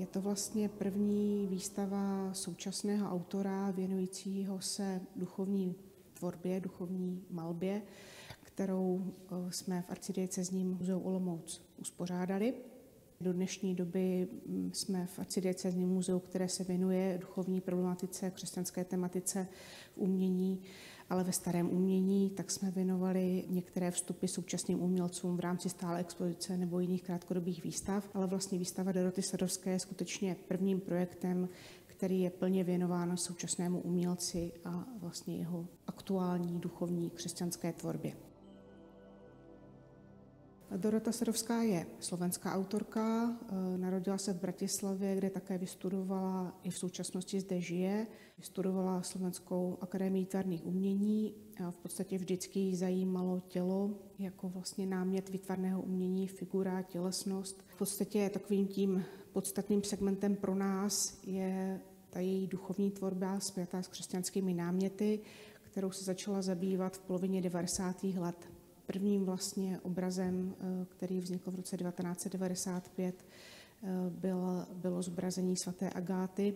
Je to vlastně první výstava současného autora věnujícího se duchovní tvorbě, duchovní malbě, kterou eh, jsme v arcidiecezním muzeu Olomouc uspořádali. Do dnešní doby mm, jsme v arcidiecezním muzeu, které se věnuje duchovní problematice, křesťanské tematice v umění, ale ve starém umění, tak jsme věnovali některé vstupy současným umělcům v rámci stále expozice nebo jiných krátkodobých výstav, ale vlastně výstava Doroty Sadovské je skutečně prvním projektem, který je plně věnován současnému umělci a vlastně jeho aktuální duchovní křesťanské tvorbě. Dorota Sadovská je slovenská autorka, eh, narodila se v Bratislavě, kde také vystudovala, i v současnosti zde žije. Vystudovala Slovenskou akademii tvarných umění a v podstatě vždycky jí zajímalo tělo jako vlastně námět výtvarného umění, figura, tělesnost. V podstatě takovým tím podstatným segmentem pro nás je ta její duchovní tvorba spjatá s křesťanskými náměty, kterou se začala zabývat v polovině 90. let. Prvním vlastně obrazem, eh, který vznikl v roce 1995, eh, bylo, bylo zobrazení svaté Agáty,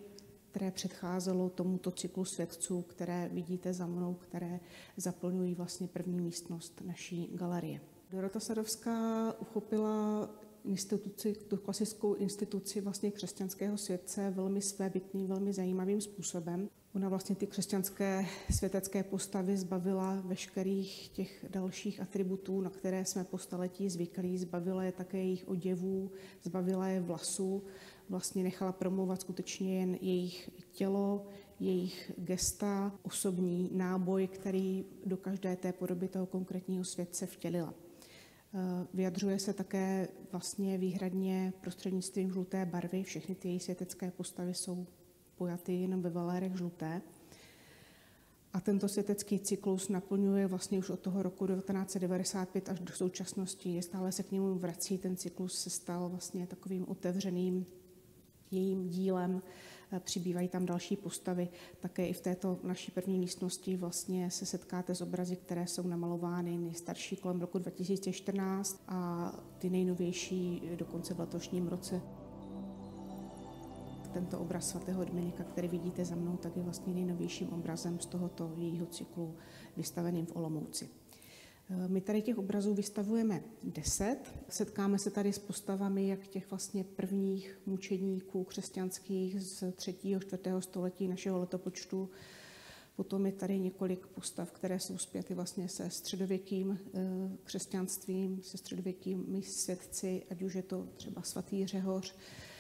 které předcházelo tomuto cyklu svědců, které vidíte za mnou, které zaplňují vlastně první místnost naší galerie. Dorota Sadovská uchopila instituci, tu klasickou instituci vlastně křesťanského světce velmi svébytným, velmi zajímavým způsobem. Ona vlastně ty křesťanské světecké postavy zbavila veškerých těch dalších atributů, na které jsme po staletí zvyklí, zbavila je také jejich oděvů, zbavila je vlasů, vlastně nechala promluvat skutečně jen jejich tělo, jejich gesta, osobní náboj, který do každé té podoby toho konkrétního světce vtělila. Eh, vyjadřuje se také vlastně výhradně prostřednictvím žluté barvy. Všechny ty její světecké postavy jsou pojaty jenom ve valérech žluté. A tento světecký cyklus naplňuje vlastně už od toho roku 1995 až do současnosti. Stále se k němu vrací, ten cyklus se stal vlastně takovým otevřeným jejím dílem. Eh, přibývají tam další postavy. Také i v této naší první místnosti vlastně se setkáte s obrazy, které jsou namalovány nejstarší kolem roku 2014 a ty nejnovější dokonce v letošním roce. Tento obraz svatého Dominika, který vidíte za mnou, tak je vlastně nejnovějším obrazem z tohoto jejího cyklu vystaveným v Olomouci. My tady těch obrazů vystavujeme deset. Setkáme se tady s postavami jak těch vlastně prvních mučedníků křesťanských z třetího, čtvrtého století našeho letopočtu. Potom je tady několik postav, které jsou zpěty vlastně se středověkým eh, křesťanstvím, se středověkými svědci, ať už je to třeba svatý Řehoř, eh,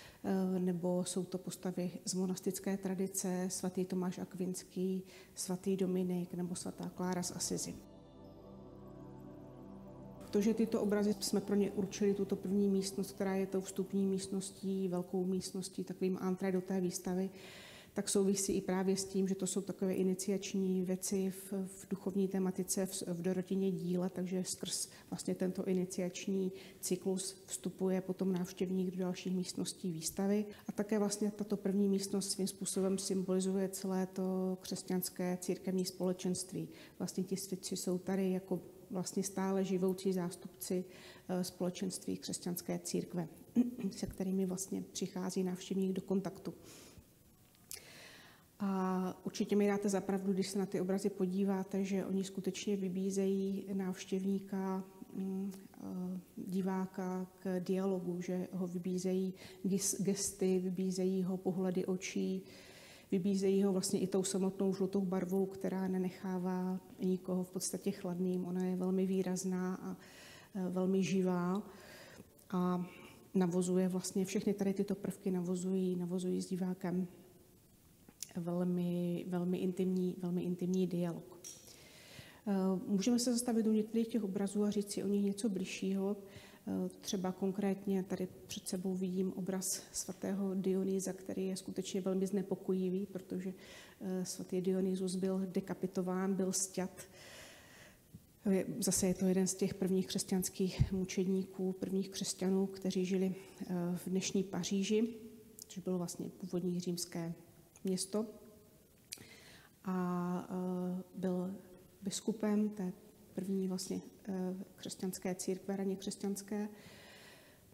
nebo jsou to postavy z monastické tradice, svatý Tomáš Akvinský, svatý Dominik nebo svatá Klára z Asizi. To, že tyto obrazy jsme pro ně určili tuto první místnost, která je tou vstupní místností, velkou místností, takovým antré do té výstavy, tak souvisí i právě s tím, že to jsou takové iniciační věci v, v duchovní tematice, v, v dorotině díle, takže skrz vlastně tento iniciační cyklus vstupuje potom návštěvník do dalších místností výstavy. A také vlastně tato první místnost svým způsobem symbolizuje celé to křesťanské církevní společenství. Vlastně ti svědci jsou tady jako vlastně stále živoucí zástupci eh, společenství křesťanské církve, se kterými vlastně přichází návštěvník do kontaktu. A určitě mi dáte zapravdu, když se na ty obrazy podíváte, že oni skutečně vybízejí návštěvníka, mm, eh, diváka k dialogu, že ho vybízejí gesty, vybízejí ho pohledy očí, Vybízejí ho vlastně i tou samotnou žlutou barvou, která nenechává nikoho v podstatě chladným. Ona je velmi výrazná a e, velmi živá a navozuje vlastně všechny tady tyto prvky navozují, navozují s divákem velmi, velmi, intimní, velmi intimní dialog. E, můžeme se zastavit u některých těch obrazů a říct si o nich něco bližšího. Eh, třeba konkrétně tady před sebou vidím obraz svatého Dionýza, který je skutečně velmi znepokojivý, protože eh, svatý Dionýzus byl dekapitován, byl stět. Zase je to jeden z těch prvních křesťanských mučedníků, prvních křesťanů, kteří žili eh, v dnešní Paříži, což bylo vlastně původní římské město. A byl biskupem té první vlastně eh, křesťanské církve, raně křesťanské.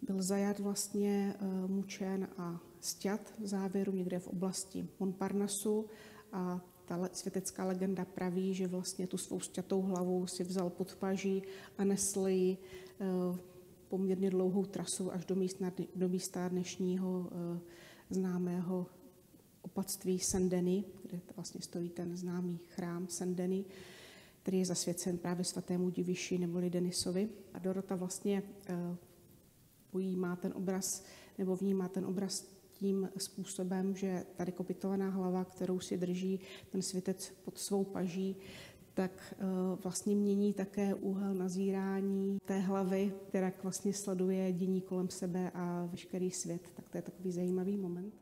Byl zajat vlastně mučen a stěd v závěru někde v oblasti Montparnasu a ta světecká legenda praví, že vlastně tu svou stětou hlavu si vzal pod paží a nesl ji poměrně dlouhou trasu až do, místa, do místa dnešního známého opatství Sendeny, kde vlastně stojí ten známý chrám Sendeny, který je zasvěcen právě svatému diviši neboli Denisovi. A Dorota vlastně pojímá ten obraz, nebo vnímá ten obraz tím způsobem, že ta dekopitovaná hlava, kterou si drží ten světec pod svou paží, tak vlastně mění také úhel nazírání té hlavy, která vlastně sleduje dění kolem sebe a veškerý svět. Tak to je takový zajímavý moment.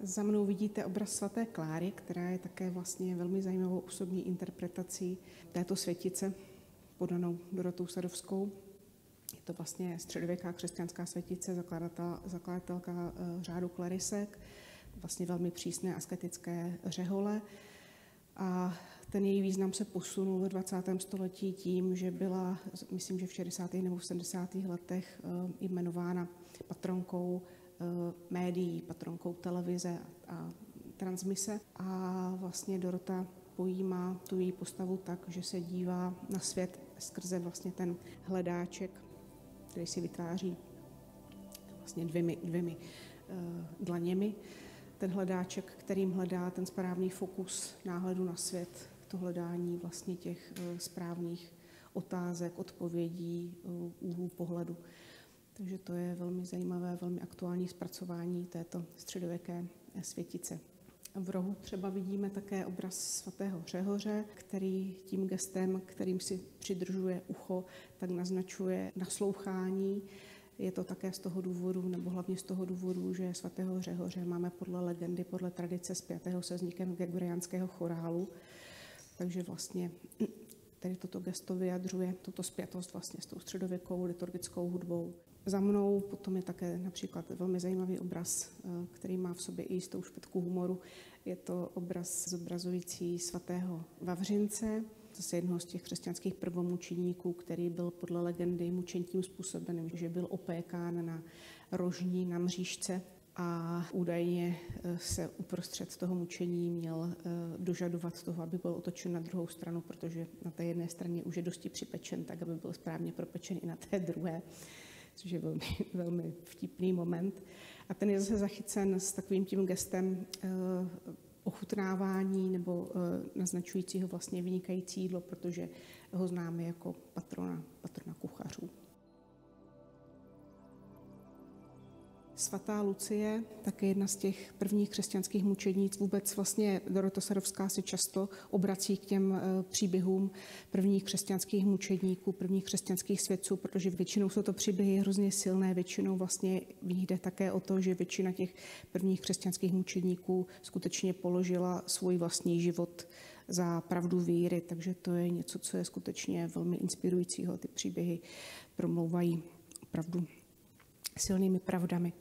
Za mnou vidíte obraz svaté Kláry, která je také vlastně velmi zajímavou osobní interpretací této světice, podanou Dorotou Sadovskou. Je to vlastně středověká křesťanská světice, zakladatel, zakladatelka eh, řádu klarisek, vlastně velmi přísné asketické řehole. A ten její význam se posunul ve 20. století tím, že byla, myslím, že v 60. nebo v 70. letech eh, jmenována patronkou médií, patronkou televize a transmise. A vlastně Dorota pojímá tu její postavu tak, že se dívá na svět skrze vlastně ten hledáček, který si vytváří vlastně dvěmi, dvěmi uh, dlaněmi. Ten hledáček, kterým hledá ten správný fokus náhledu na svět, to hledání vlastně těch uh, správných otázek, odpovědí, úhlů pohledu. Takže to je velmi zajímavé, velmi aktuální zpracování této středověké světice. V rohu třeba vidíme také obraz svatého Řehoře, který tím gestem, kterým si přidržuje ucho, tak naznačuje naslouchání. Je to také z toho důvodu, nebo hlavně z toho důvodu, že svatého Řehoře máme podle legendy, podle tradice zpětého se vznikem gregoriánského chorálu. Takže vlastně tady toto gesto vyjadřuje tuto zpětost vlastně s tou středověkou liturgickou hudbou. Za mnou potom je také například velmi zajímavý obraz, eh, který má v sobě i jistou špetku humoru. Je to obraz zobrazující svatého Vavřince, zase jednoho z těch křesťanských prvomučeníků, který byl podle legendy mučen tím způsobem, že byl opékán na rožní na mřížce a údajně eh, se uprostřed toho mučení měl eh, dožadovat toho, aby byl otočen na druhou stranu, protože na té jedné straně už je dosti připečen, tak aby byl správně propečen i na té druhé což je velmi, velmi vtipný moment. A ten je zase zachycen s takovým tím gestem uh, ochutnávání nebo uh, naznačujícího vlastně vynikající jídlo, protože ho známe jako patrona, patrona kuchařů. Svatá Lucie, také jedna z těch prvních křesťanských mučednic, vůbec vlastně Dorota Sadovská se často obrací k těm eh, příběhům prvních křesťanských mučedníků, prvních křesťanských svědců, protože většinou jsou to příběhy hrozně silné, většinou vlastně v nich jde také o to, že většina těch prvních křesťanských mučedníků skutečně položila svůj vlastní život za pravdu víry, takže to je něco, co je skutečně velmi inspirujícího. Ty příběhy promlouvají opravdu silnými pravdami.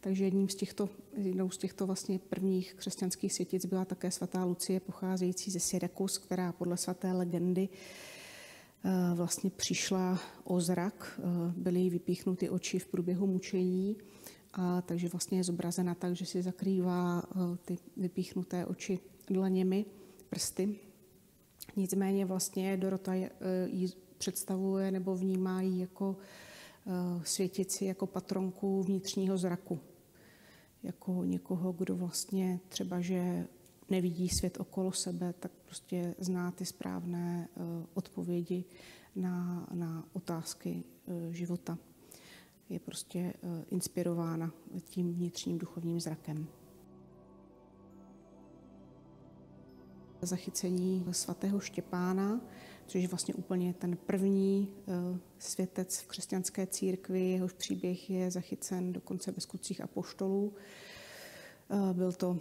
Takže jedním z těchto, jednou z těchto vlastně prvních křesťanských světic byla také svatá Lucie, pocházející ze Syrakus, která podle svaté legendy eh, vlastně přišla o zrak, eh, byly jí vypíchnuty oči v průběhu mučení, a takže vlastně je zobrazena tak, že si zakrývá eh, ty vypíchnuté oči dlaněmi, prsty. Nicméně vlastně Dorota ji představuje nebo vnímá ji jako Eh, světici jako patronku vnitřního zraku. Jako někoho, kdo vlastně třeba, že nevidí svět okolo sebe, tak prostě zná ty správné eh, odpovědi na, na otázky eh, života. Je prostě inspirována tím vnitřním duchovním zrakem. Zachycení svatého Štěpána což je vlastně úplně ten první eh, světec v křesťanské církvi. Jehož příběh je zachycen dokonce ve skutcích apoštolů. Eh, byl to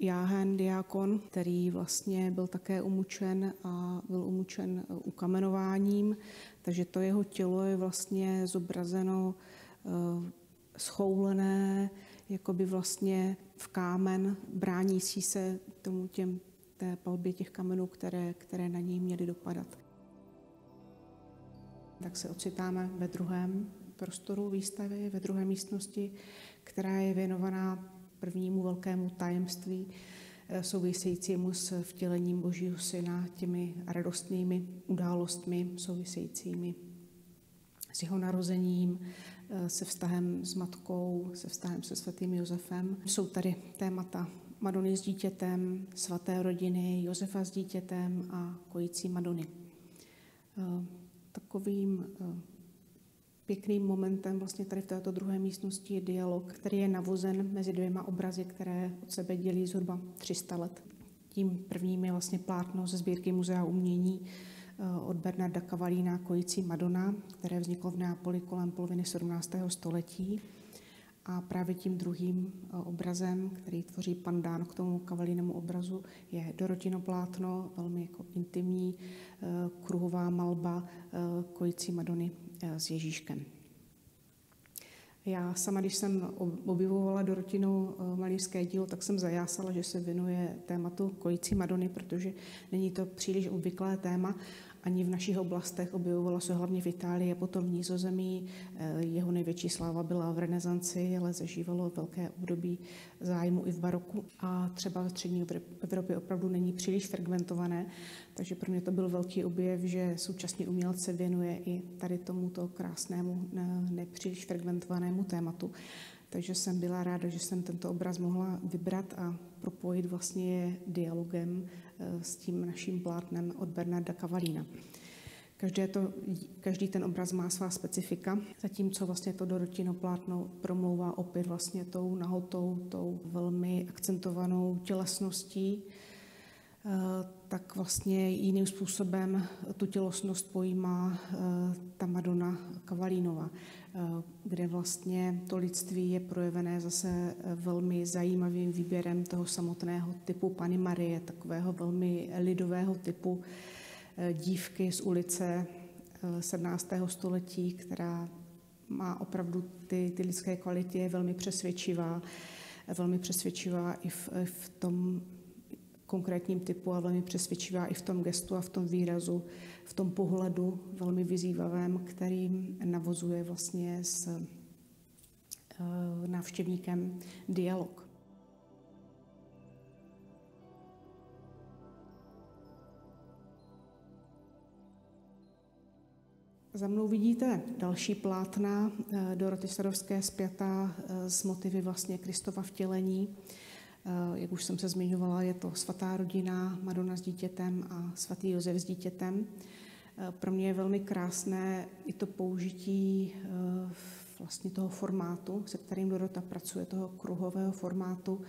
Jáhen, diákon, který vlastně byl také umučen a byl umučen eh, ukamenováním, takže to jeho tělo je vlastně zobrazeno schoulené, jako by vlastně v kámen, bránící se tomu těm té palbě těch kamenů, které, které na něj měly dopadat. tak se ocitáme ve druhém prostoru výstavy, ve druhé místnosti, která je věnovaná prvnímu velkému tajemství eh, souvisejícímu s vtělením Božího Syna, těmi radostnými událostmi souvisejícími s jeho narozením, eh, se vztahem s matkou, se vztahem se svatým Josefem. Jsou tady témata Madony s dítětem, svaté rodiny, Josefa s dítětem a kojící Madony. Eh, takovým pěkným momentem vlastně tady v této druhé místnosti je dialog, který je navozen mezi dvěma obrazy, které od sebe dělí zhruba 300 let. Tím prvním je vlastně plátno ze sbírky Muzea umění eh, od Bernarda Cavalína Kojící Madonna, které vzniklo v Neapoli kolem poloviny 17. století. A právě tím druhým eh, obrazem, který tvoří pandán k tomu kavalínému obrazu, je Dorotino plátno, velmi jako intimní eh, kruhová malba kojící Madony s Ježíškem. Já sama, když jsem objevovala Dorotinu malířské dílo, tak jsem zajásala, že se věnuje tématu kojící Madony, protože není to příliš obvyklé téma ani v našich oblastech. Objevovalo se hlavně v Itálii a potom v Nízozemí. Eh, jeho největší sláva byla v renesanci, ale zažívalo velké období zájmu i v baroku. A třeba ve střední Evropě opravdu není příliš fragmentované, takže pro mě to byl velký objev, že současný umělec se věnuje i tady tomuto krásnému, nepříliš fragmentovanému tématu. Takže jsem byla ráda, že jsem tento obraz mohla vybrat a propojit vlastně dialogem s tím naším plátnem od Bernarda Cavalína. Každé to, každý ten obraz má svá specifika, zatímco vlastně to Dorotino plátno promlouvá opět vlastně tou nahotou, tou velmi akcentovanou tělesností, eh, tak vlastně jiným způsobem tu tělesnost pojímá eh, ta Madonna Kavalínova. Eh, kde vlastně to lidství je projevené zase eh, velmi zajímavým výběrem toho samotného typu Pany Marie, takového velmi lidového typu eh, dívky z ulice 17. století, která má opravdu ty, ty lidské kvality, je velmi přesvědčivá, velmi přesvědčivá i v, v tom konkrétním typu a velmi přesvědčivá i v tom gestu a v tom výrazu, v tom pohledu velmi vyzývavém, který navozuje vlastně s eh, návštěvníkem dialog. Za mnou vidíte další plátna eh, Doroty Sadovské zpětá eh, s motivy vlastně Kristova vtělení. Eh, jak už jsem se zmiňovala, je to svatá rodina, Madonna s dítětem a svatý Josef s dítětem. Eh, pro mě je velmi krásné i to použití eh, vlastně toho formátu, se kterým Dorota pracuje, toho kruhového formátu.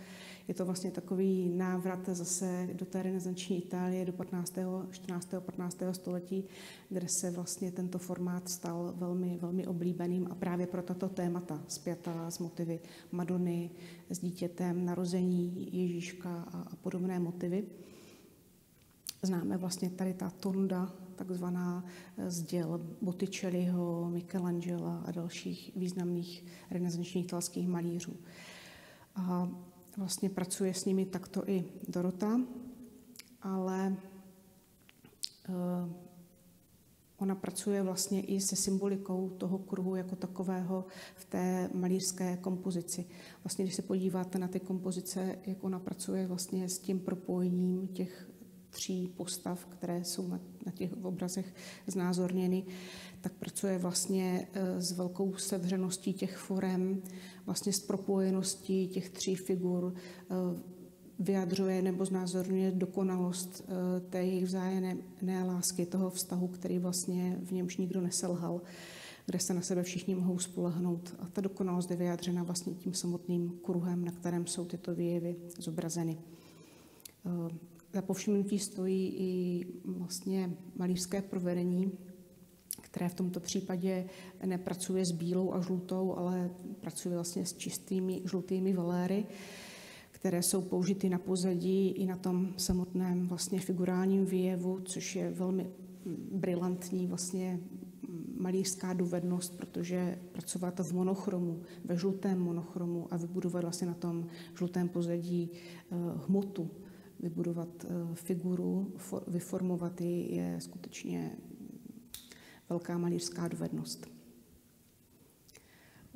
Je to vlastně takový návrat zase do té renesanční Itálie do 15., 14., 15. století, kde se vlastně tento formát stal velmi, velmi oblíbeným a právě pro tato témata zpětá s motivy Madony, s dítětem, narození Ježíška a, a podobné motivy. Známe vlastně tady ta tonda, takzvaná z děl Botticelliho, Michelangela a dalších významných renesančních italských malířů. A vlastně pracuje s nimi takto i Dorota, ale uh, ona pracuje vlastně i se symbolikou toho kruhu jako takového v té malířské kompozici. Vlastně, když se podíváte na ty kompozice, jak ona pracuje vlastně s tím propojením těch tří postav, které jsou na, na těch obrazech znázorněny, tak pracuje vlastně eh, s velkou sevřeností těch forem, vlastně s propojeností těch tří figur, eh, vyjadřuje nebo znázorňuje dokonalost eh, té jejich vzájemné lásky, toho vztahu, který vlastně v němž nikdo neselhal, kde se na sebe všichni mohou spolehnout. A ta dokonalost je vyjádřena vlastně tím samotným kruhem, na kterém jsou tyto výjevy zobrazeny. Za povšimnutí stojí i vlastně malířské provedení, které v tomto případě nepracuje s bílou a žlutou, ale pracuje vlastně s čistými žlutými valéry, které jsou použity na pozadí i na tom samotném vlastně figurálním výjevu, což je velmi brilantní vlastně malířská dovednost, protože pracovat v monochromu, ve žlutém monochromu a vybudovat vlastně na tom žlutém pozadí eh, hmotu, vybudovat eh, figuru, vyformovat ji je skutečně velká malířská dovednost.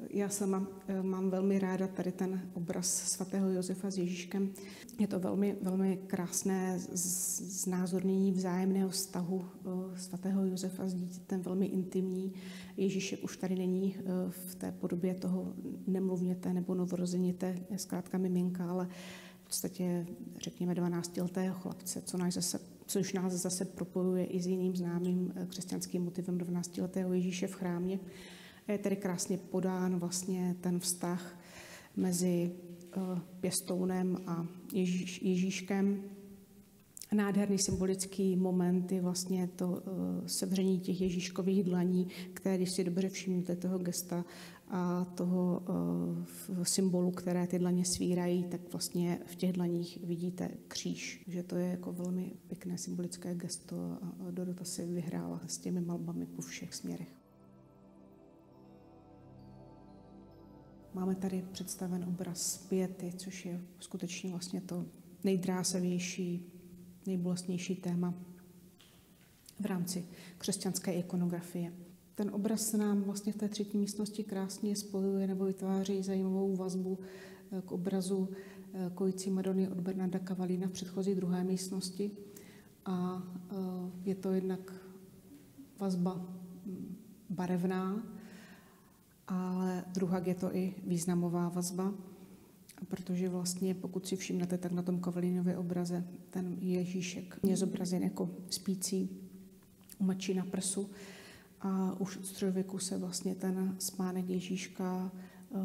Já sama eh, mám velmi ráda tady ten obraz svatého Josefa s Ježíškem. Je to velmi, velmi krásné znázornění vzájemného vztahu eh, svatého Josefa s dítětem, velmi intimní. Ježíšek už tady není eh, v té podobě toho nemluvněte nebo novorozeněte, zkrátka miminka, ale v podstatě, řekněme, 12-letého chlapce, co nás zase, což nás zase propojuje i s jiným známým křesťanským motivem 12-letého Ježíše v chrámě. Je tedy krásně podán vlastně ten vztah mezi eh, pěstounem a Ježíš, Ježíškem. Nádherný symbolický moment je vlastně to uh, sevření těch Ježíškových dlaní, které, když si dobře všimnete toho gesta a toho uh, symbolu, které ty dlaně svírají, tak vlastně v těch dlaních vidíte kříž. Že to je jako velmi pěkné symbolické gesto a Dorota si vyhrála s těmi malbami po všech směrech. Máme tady představen obraz pěty, což je skutečně vlastně to nejdrásavější, nejbolestnější téma v rámci křesťanské ikonografie. Ten obraz se nám vlastně v té třetí místnosti krásně spojuje nebo vytváří zajímavou vazbu eh, k obrazu eh, kojící Madony od Bernarda Cavalina v předchozí druhé místnosti. A eh, je to jednak vazba hm, barevná, ale druhá je to i významová vazba, protože vlastně, pokud si všimnete, tak na tom Kavalinově obraze ten Ježíšek je zobrazen jako spící umačí na prsu a už od středověku se vlastně ten spánek Ježíška eh,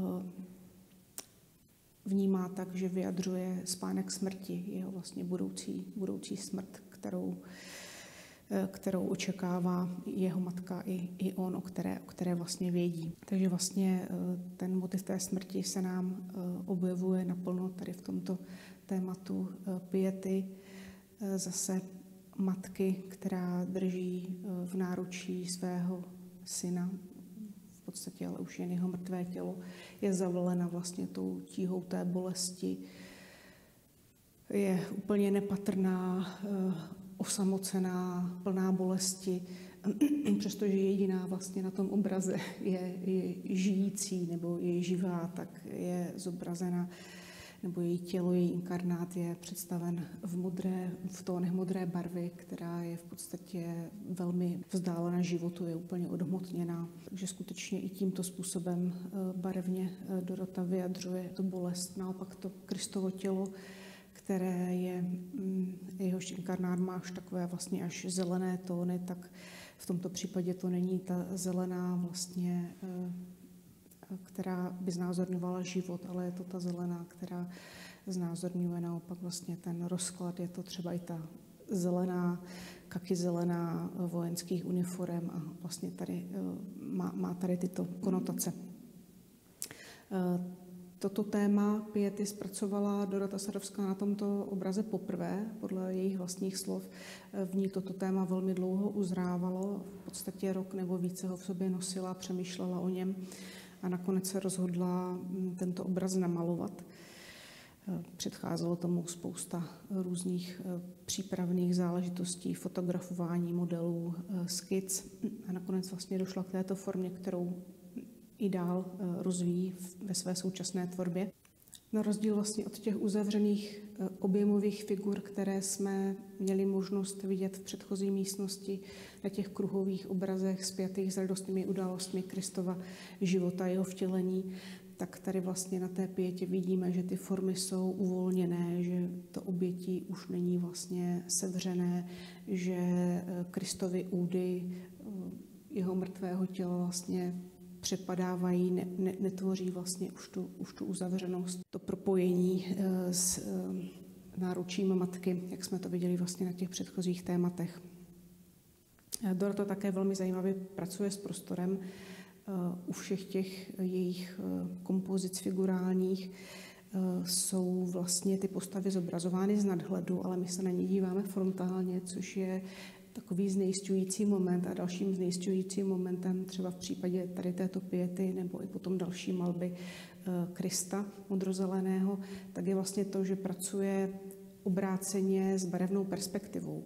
vnímá tak, že vyjadřuje spánek smrti, jeho vlastně budoucí, budoucí smrt, kterou Eh, kterou očekává jeho matka i, i on, o které, o které vlastně vědí. Takže vlastně eh, ten motiv té smrti se nám objevuje naplno tady v tomto tématu piety. Zase matky, která drží v náručí svého syna, v podstatě ale už jen jeho mrtvé tělo, je zavolena vlastně tou tíhou té bolesti, je úplně nepatrná, osamocená, plná bolesti, přestože jediná vlastně na tom obraze je, je žijící nebo je živá, tak je zobrazena nebo její tělo, její inkarnát je představen v, modré, v tónech modré barvy, která je v podstatě velmi vzdálena životu, je úplně odhmotněná. Takže skutečně i tímto způsobem eh, barevně eh, Dorota vyjadřuje tu bolest. Naopak to Kristovo tělo které je, mm, jehož inkarnát má až takové vlastně až zelené tóny, tak v tomto případě to není ta zelená vlastně, eh, která by znázorňovala život, ale je to ta zelená, která znázorňuje naopak vlastně ten rozklad. Je to třeba i ta zelená, kaky zelená vojenských uniform a vlastně tady eh, má, má tady tyto konotace. Eh, Toto téma piety zpracovala Dorota Sadovská na tomto obraze poprvé, podle jejich vlastních slov. V ní toto téma velmi dlouho uzrávalo, v podstatě rok nebo více ho v sobě nosila, přemýšlela o něm a nakonec se rozhodla mm, tento obraz namalovat. Předcházelo tomu spousta různých eh, přípravných záležitostí, fotografování modelů, eh, skic a nakonec vlastně došla k této formě, kterou i dál rozvíjí ve své současné tvorbě. Na rozdíl vlastně od těch uzavřených objemových figur, které jsme měli možnost vidět v předchozí místnosti, na těch kruhových obrazech spjatých s radostnými událostmi Kristova života, jeho vtělení, tak tady vlastně na té pětě vidíme, že ty formy jsou uvolněné, že to obětí už není vlastně sevřené, že eh, Kristovi údy jeho mrtvého těla vlastně přepadávají, ne, ne, netvoří vlastně už tu, už tu uzavřenost, to propojení e, s e, náručím matky, jak jsme to viděli vlastně na těch předchozích tématech. Dora to také velmi zajímavě pracuje s prostorem u všech těch jejich kompozic figurálních jsou vlastně ty postavy zobrazovány z nadhledu, ale my se na ně díváme frontálně, což je takový znejistující moment a dalším znejistujícím momentem třeba v případě tady této piety nebo i potom další malby eh, Krista modrozeleného, tak je vlastně to, že pracuje obráceně s barevnou perspektivou,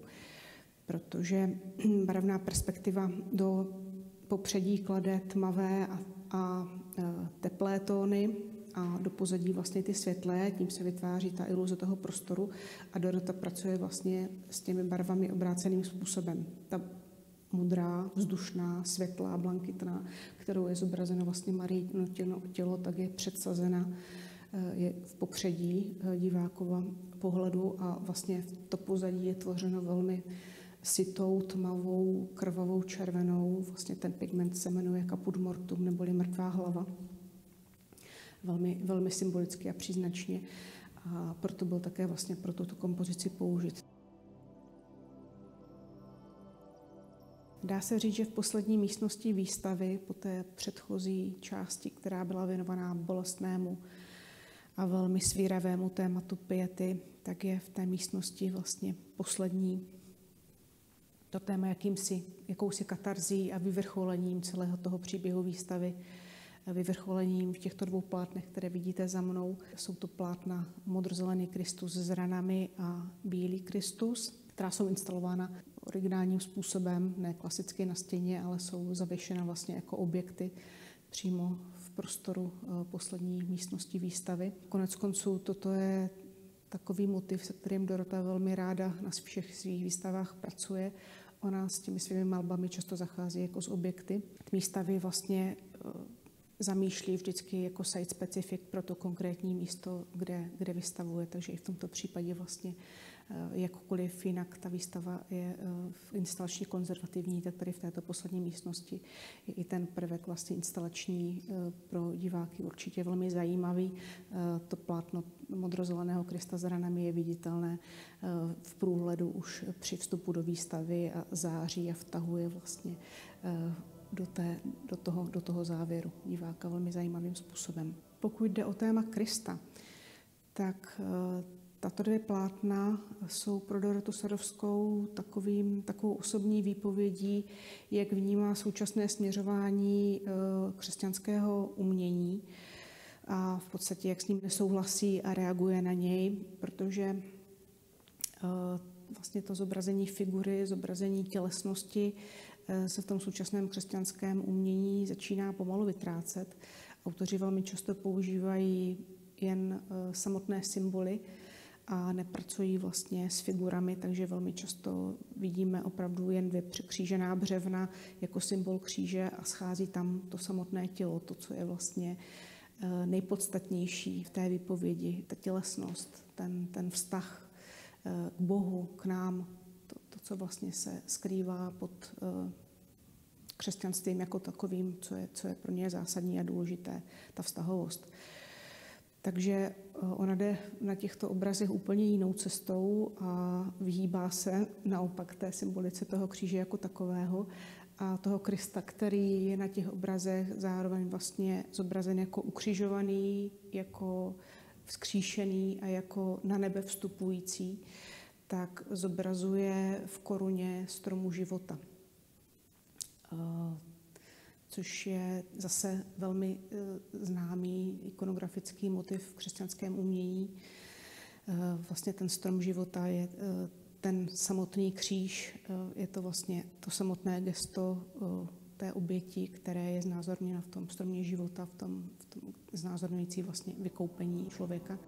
protože barevná perspektiva do popředí klade tmavé a, a teplé tóny a do pozadí vlastně ty světlé, tím se vytváří ta iluze toho prostoru a Dorota pracuje vlastně s těmi barvami obráceným způsobem. Ta modrá, vzdušná, světlá, blankitná, kterou je zobrazeno vlastně Marie tělo, tělo, tak je předsazena, eh, je v popředí eh, divákova pohledu a vlastně to pozadí je tvořeno velmi sitou, tmavou, krvavou, červenou. Vlastně ten pigment se jmenuje caput mortum, neboli mrtvá hlava. Velmi, velmi symbolicky a příznačně. A proto byl také vlastně pro tuto kompozici použit. Dá se říct, že v poslední místnosti výstavy, po té předchozí části, která byla věnovaná bolestnému a velmi svíravému tématu piety, tak je v té místnosti vlastně poslední to téma jakýmsi, jakousi katarzí a vyvrcholením celého toho příběhu výstavy, vyvrcholením v těchto dvou plátnech, které vidíte za mnou. Jsou to plátna modrozelený Kristus s ranami a bílý Kristus, která jsou instalována originálním způsobem, ne klasicky na stěně, ale jsou zavěšena vlastně jako objekty přímo v prostoru eh, poslední místnosti výstavy. Konec konců toto je takový motiv, se kterým Dorota velmi ráda na všech svých výstavách pracuje. Ona s těmi svými malbami často zachází jako s objekty. Výstavy vlastně eh, zamýšlí vždycky jako site specific pro to konkrétní místo, kde, kde vystavuje, takže i v tomto případě vlastně Eh, jakkoliv jinak ta výstava je eh, instalačně konzervativní, tak tady v této poslední místnosti je i ten prvek vlastně instalační eh, pro diváky určitě velmi zajímavý. To plátno modrozeleného Krista s ranami je viditelné v průhledu už při vstupu do výstavy a září a vtahuje vlastně do, té, do, toho, do toho závěru diváka velmi zajímavým způsobem. Pokud jde o téma Krista, tak tato dvě plátna jsou pro Dorotu Sadovskou takovým, takovou osobní výpovědí, jak vnímá současné směřování eh, křesťanského umění a v podstatě jak s ním nesouhlasí a reaguje na něj, protože eh, vlastně to zobrazení figury, zobrazení tělesnosti eh, se v tom současném křesťanském umění začíná pomalu vytrácet. Autoři velmi často používají jen samotné symboly, a nepracují vlastně s figurami, takže velmi často vidíme opravdu jen dvě překřížená břevna jako symbol kříže a schází tam to samotné tělo, to, co je vlastně eh, nejpodstatnější v té výpovědi, ta tělesnost, ten, ten vztah eh, k Bohu, k nám, to, co vlastně se skrývá pod eh, křesťanstvím jako takovým, co je, co je pro ně zásadní a důležité, ta vztahovost. Takže eh, ona jde na těchto obrazech úplně jinou cestou a vyhýbá se naopak té symbolice toho kříže jako takového a toho Krista, který je na těch obrazech zároveň vlastně zobrazen jako ukřižovaný, jako vzkříšený a jako na nebe vstupující, tak zobrazuje v koruně stromu života. Eh, což je zase velmi eh, známý ikonografický motiv v křesťanském umění. Eh, vlastně ten strom života je ten samotný kříž, je to vlastně to samotné gesto té oběti, které je znázorněno v tom stromě života, v tom, v tom znázorňující vlastně vykoupení člověka.